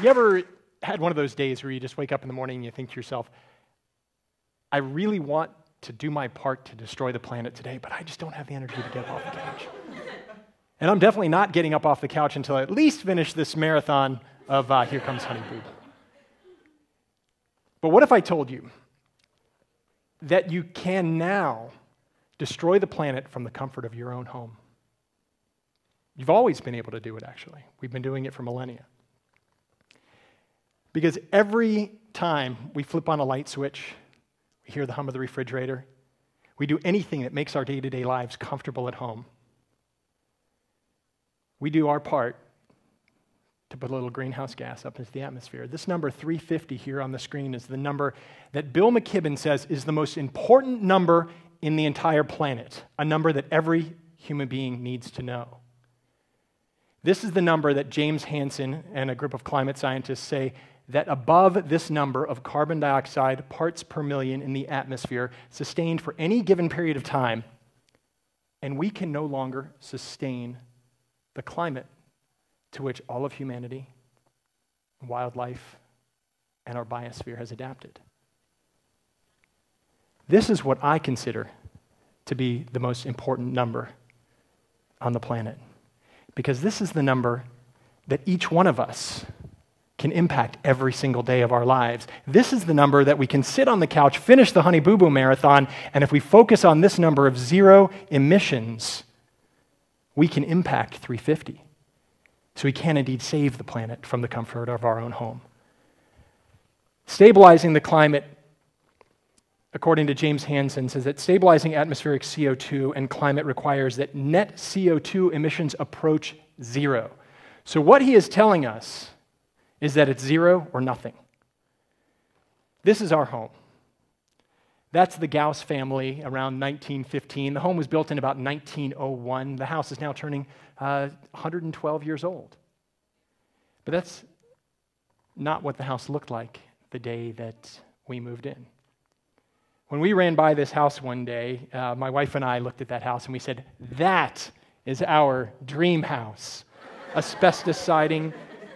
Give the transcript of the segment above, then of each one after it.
Have you ever had one of those days where you just wake up in the morning and you think to yourself, I really want to do my part to destroy the planet today, but I just don't have the energy to get off the couch? And I'm definitely not getting up off the couch until I at least finish this marathon of uh, Here Comes Honey Boo. But what if I told you that you can now destroy the planet from the comfort of your own home? You've always been able to do it, actually. We've been doing it for millennia. Because every time we flip on a light switch, we hear the hum of the refrigerator, we do anything that makes our day to day lives comfortable at home, we do our part to put a little greenhouse gas up into the atmosphere. This number 350 here on the screen is the number that Bill McKibben says is the most important number in the entire planet, a number that every human being needs to know. This is the number that James Hansen and a group of climate scientists say that above this number of carbon dioxide parts per million in the atmosphere, sustained for any given period of time, and we can no longer sustain the climate to which all of humanity, wildlife, and our biosphere has adapted. This is what I consider to be the most important number on the planet. Because this is the number that each one of us can impact every single day of our lives. This is the number that we can sit on the couch, finish the Honey Boo Boo Marathon, and if we focus on this number of zero emissions, we can impact 350. So we can indeed save the planet from the comfort of our own home. Stabilizing the climate, according to James Hansen, says that stabilizing atmospheric CO2 and climate requires that net CO2 emissions approach zero. So what he is telling us is that it's zero or nothing. This is our home. That's the Gauss family around 1915. The home was built in about 1901. The house is now turning uh, 112 years old. But that's not what the house looked like the day that we moved in. When we ran by this house one day, uh, my wife and I looked at that house and we said, That is our dream house. Asbestos siding,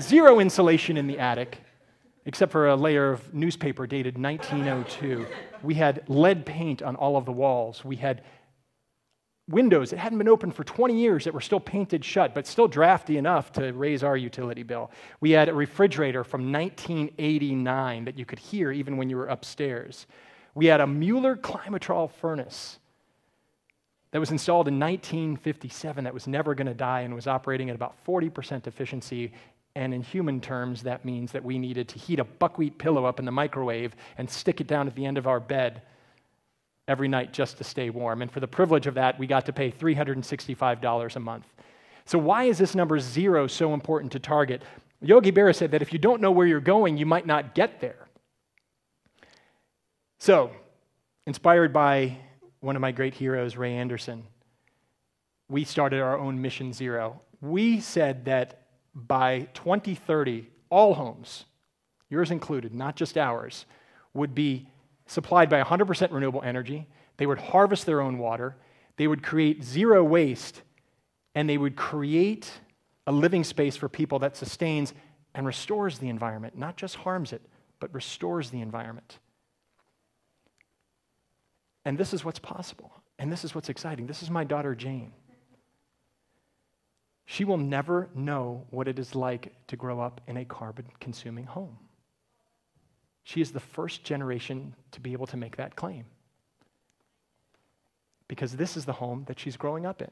zero insulation in the attic, except for a layer of newspaper dated 1902. We had lead paint on all of the walls. We had windows that hadn't been opened for 20 years that were still painted shut, but still drafty enough to raise our utility bill. We had a refrigerator from 1989 that you could hear even when you were upstairs. We had a Mueller Climatrol furnace that was installed in 1957 that was never going to die and was operating at about 40% efficiency and in human terms, that means that we needed to heat a buckwheat pillow up in the microwave and stick it down at the end of our bed every night just to stay warm. And for the privilege of that, we got to pay $365 a month. So, why is this number zero so important to target? Yogi Berra said that if you don't know where you're going, you might not get there. So, inspired by one of my great heroes, Ray Anderson, we started our own Mission Zero. We said that by 2030, all homes, yours included, not just ours, would be supplied by 100% renewable energy. They would harvest their own water. They would create zero waste. And they would create a living space for people that sustains and restores the environment, not just harms it, but restores the environment. And this is what's possible. And this is what's exciting. This is my daughter, Jane. She will never know what it is like to grow up in a carbon consuming home. She is the first generation to be able to make that claim. Because this is the home that she's growing up in.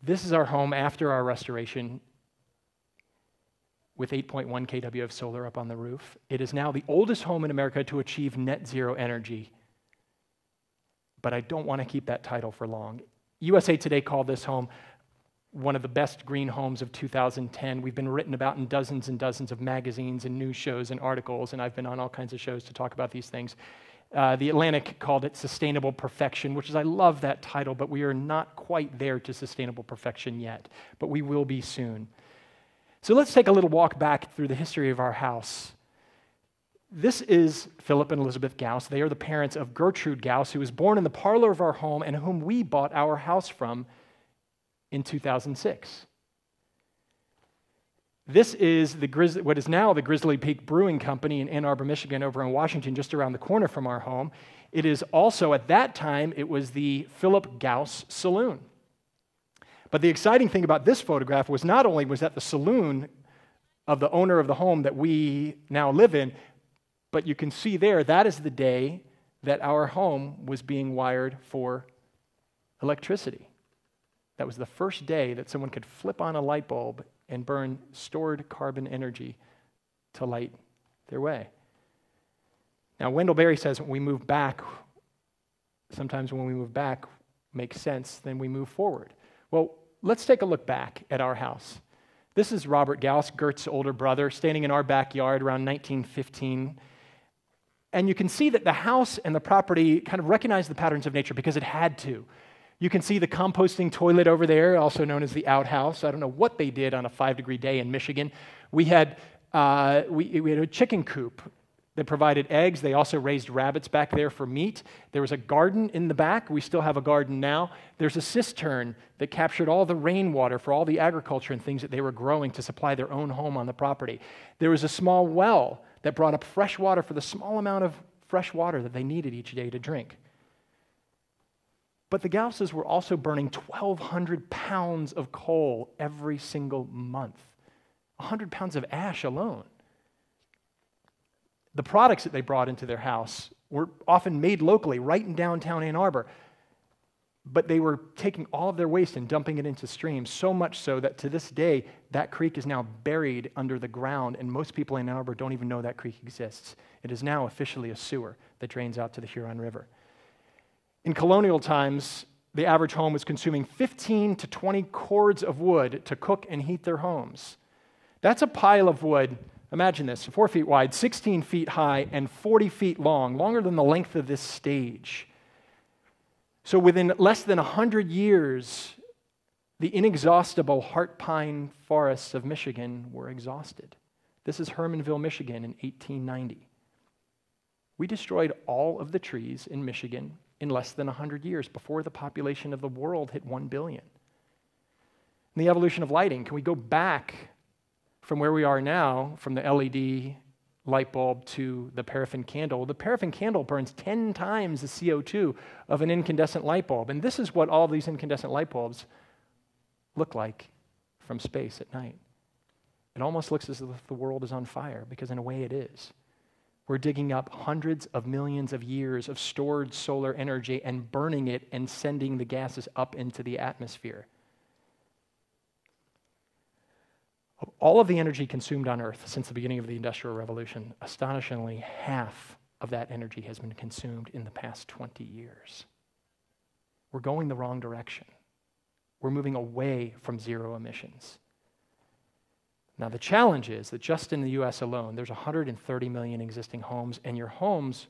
This is our home after our restoration with 8.1 kW of solar up on the roof. It is now the oldest home in America to achieve net zero energy. But I don't want to keep that title for long. USA Today called this home one of the best green homes of 2010. We've been written about in dozens and dozens of magazines and news shows and articles, and I've been on all kinds of shows to talk about these things. Uh, the Atlantic called it Sustainable Perfection, which is, I love that title, but we are not quite there to sustainable perfection yet, but we will be soon. So let's take a little walk back through the history of our house. This is Philip and Elizabeth Gauss. They are the parents of Gertrude Gauss, who was born in the parlor of our home and whom we bought our house from in 2006. This is the Grizz- what is now the Grizzly Peak Brewing Company in Ann Arbor, Michigan, over in Washington, just around the corner from our home. It is also, at that time, it was the Philip Gauss Saloon. But the exciting thing about this photograph was not only was that the saloon of the owner of the home that we now live in, but you can see there, that is the day that our home was being wired for electricity. That was the first day that someone could flip on a light bulb and burn stored carbon energy to light their way. Now, Wendell Berry says when we move back, sometimes when we move back makes sense, then we move forward. Well, let's take a look back at our house. This is Robert Gauss, Gert's older brother, standing in our backyard around 1915. And you can see that the house and the property kind of recognize the patterns of nature because it had to. You can see the composting toilet over there, also known as the outhouse. I don't know what they did on a five degree day in Michigan. We had, uh, we, we had a chicken coop that provided eggs. They also raised rabbits back there for meat. There was a garden in the back. We still have a garden now. There's a cistern that captured all the rainwater for all the agriculture and things that they were growing to supply their own home on the property. There was a small well that brought up fresh water for the small amount of fresh water that they needed each day to drink. But the Gausses were also burning 1,200 pounds of coal every single month, 100 pounds of ash alone. The products that they brought into their house were often made locally, right in downtown Ann Arbor. But they were taking all of their waste and dumping it into streams, so much so that to this day, that creek is now buried under the ground, and most people in Ann Arbor don't even know that creek exists. It is now officially a sewer that drains out to the Huron River. In colonial times, the average home was consuming 15 to 20 cords of wood to cook and heat their homes. That's a pile of wood, imagine this, four feet wide, 16 feet high, and 40 feet long, longer than the length of this stage. So within less than 100 years, the inexhaustible heart pine forests of Michigan were exhausted. This is Hermansville, Michigan in 1890. We destroyed all of the trees in Michigan in less than 100 years before the population of the world hit 1 billion. And the evolution of lighting, can we go back from where we are now, from the LED light bulb to the paraffin candle. The paraffin candle burns 10 times the CO2 of an incandescent light bulb. And this is what all these incandescent light bulbs look like from space at night. It almost looks as if the world is on fire, because in a way it is. We're digging up hundreds of millions of years of stored solar energy and burning it and sending the gases up into the atmosphere. Of all of the energy consumed on Earth since the beginning of the Industrial Revolution, astonishingly, half of that energy has been consumed in the past 20 years. We're going the wrong direction. We're moving away from zero emissions. Now, the challenge is that just in the US alone, there's 130 million existing homes, and your homes,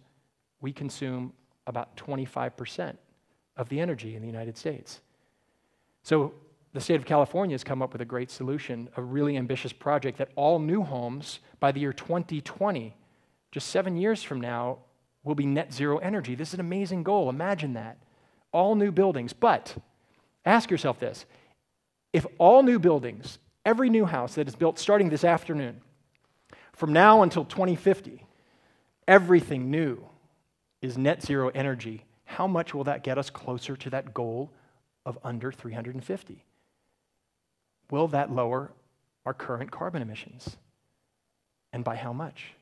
we consume about 25% of the energy in the United States. So, the state of California has come up with a great solution, a really ambitious project that all new homes by the year 2020, just seven years from now, will be net zero energy. This is an amazing goal. Imagine that. All new buildings. But ask yourself this if all new buildings, every new house that is built starting this afternoon, from now until 2050, everything new is net zero energy, how much will that get us closer to that goal of under 350? will that lower our current carbon emissions? And by how much?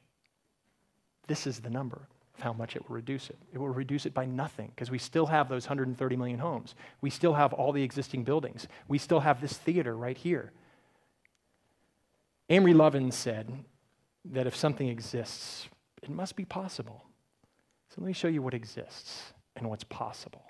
This is the number of how much it will reduce it. It will reduce it by nothing because we still have those 130 million homes. We still have all the existing buildings. We still have this theater right here. Amory Lovins said that if something exists, it must be possible. So let me show you what exists and what's possible.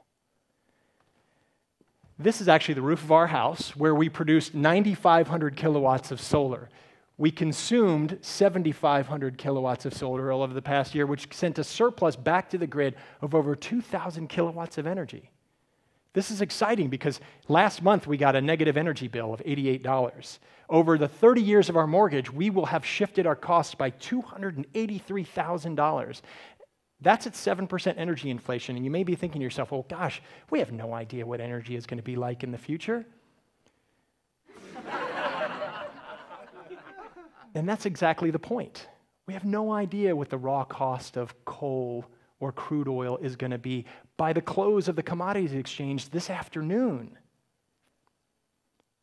This is actually the roof of our house where we produced 9,500 kilowatts of solar. We consumed 7,500 kilowatts of solar over the past year, which sent a surplus back to the grid of over 2,000 kilowatts of energy. This is exciting because last month we got a negative energy bill of $88. Over the 30 years of our mortgage, we will have shifted our costs by $283,000. That's at 7% energy inflation. And you may be thinking to yourself, well, gosh, we have no idea what energy is going to be like in the future. And that's exactly the point. We have no idea what the raw cost of coal or crude oil is going to be by the close of the commodities exchange this afternoon.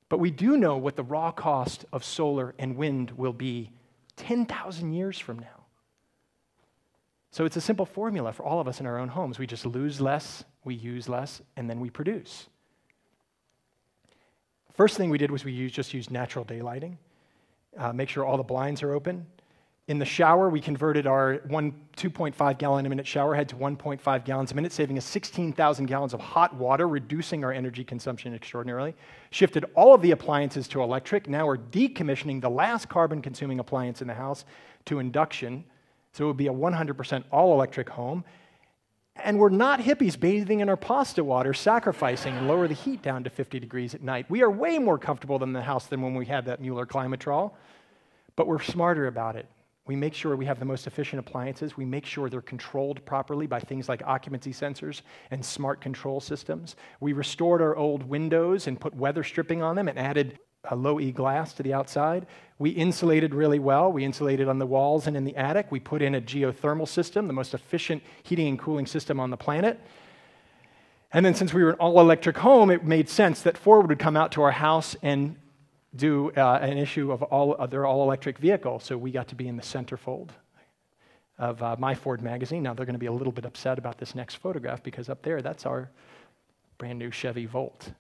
But we do know what the raw cost of solar and wind will be 10,000 years from now. So it's a simple formula for all of us in our own homes. We just lose less, we use less, and then we produce. First thing we did was we just used natural daylighting. Uh, make sure all the blinds are open. In the shower, we converted our one 2.5 gallon a minute shower head to 1.5 gallons a minute, saving us 16,000 gallons of hot water, reducing our energy consumption extraordinarily. Shifted all of the appliances to electric. Now we're decommissioning the last carbon consuming appliance in the house to induction. So it would be a 100% all electric home. And we're not hippies bathing in our pasta water, sacrificing and lower the heat down to 50 degrees at night. We are way more comfortable than the house than when we had that Mueller Climatrol, but we're smarter about it. We make sure we have the most efficient appliances. We make sure they're controlled properly by things like occupancy sensors and smart control systems. We restored our old windows and put weather stripping on them and added a low E glass to the outside. We insulated really well. We insulated on the walls and in the attic. We put in a geothermal system, the most efficient heating and cooling system on the planet. And then, since we were an all electric home, it made sense that Ford would come out to our house and do uh, an issue of all of their all electric vehicle. So we got to be in the centerfold of uh, my Ford magazine. Now they're going to be a little bit upset about this next photograph because up there, that's our brand new Chevy Volt.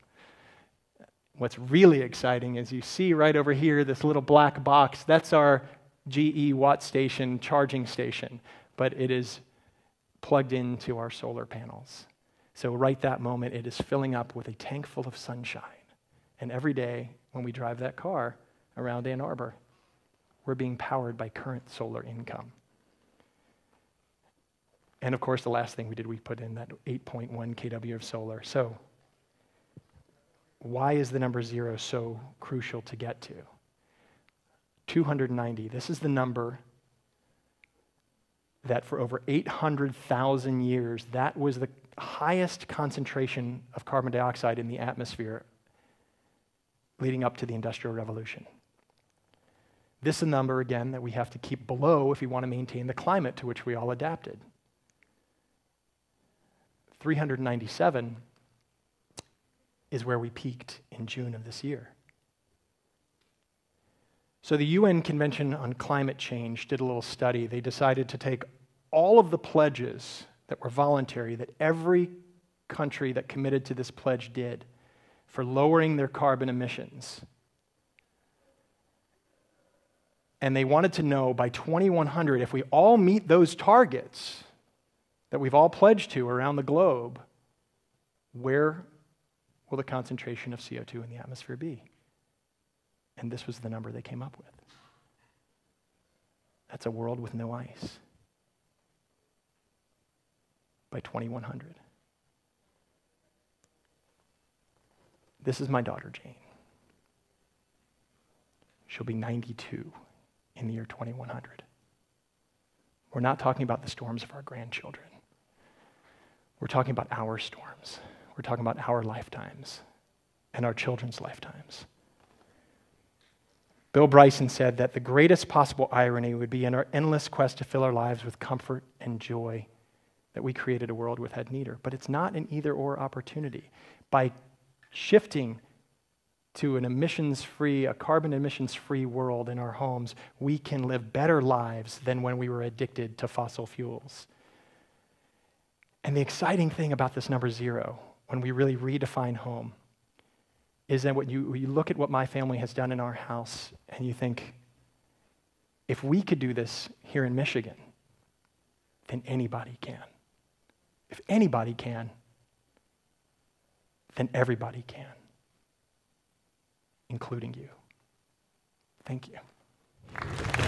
What's really exciting is you see right over here this little black box. That's our GE Watt Station charging station, but it is plugged into our solar panels. So, right that moment, it is filling up with a tank full of sunshine. And every day, when we drive that car around Ann Arbor. We're being powered by current solar income. And of course, the last thing we did, we put in that 8.1 kW of solar. So, why is the number zero so crucial to get to? 290. This is the number that for over 800,000 years, that was the highest concentration of carbon dioxide in the atmosphere leading up to the Industrial Revolution. This is a number, again, that we have to keep below if we want to maintain the climate to which we all adapted. 397 is where we peaked in June of this year. So, the UN Convention on Climate Change did a little study. They decided to take all of the pledges that were voluntary, that every country that committed to this pledge did, for lowering their carbon emissions. And they wanted to know by 2100 if we all meet those targets that we've all pledged to around the globe, where will the concentration of CO2 in the atmosphere be? And this was the number they came up with. That's a world with no ice by 2100. This is my daughter, Jane. She'll be 92 in the year 2100. We're not talking about the storms of our grandchildren. We're talking about our storms. We're talking about our lifetimes and our children's lifetimes. Bill Bryson said that the greatest possible irony would be in our endless quest to fill our lives with comfort and joy that we created a world with had neither. But it's not an either or opportunity. By shifting to an emissions free, a carbon emissions free world in our homes, we can live better lives than when we were addicted to fossil fuels. And the exciting thing about this number zero, when we really redefine home, is that when you, you look at what my family has done in our house and you think, if we could do this here in Michigan, then anybody can. If anybody can, then everybody can, including you. Thank you.